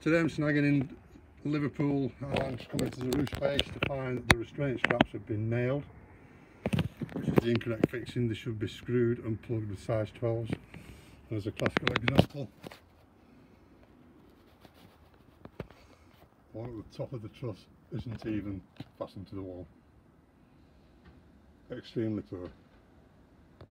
Today I'm snagging in Liverpool and coming to the roof space to find that the restraint straps have been nailed which is the incorrect fixing, they should be screwed and plugged with size 12s. There's a classical example. One at the top of the truss isn't even fastened to the wall. Extremely poor.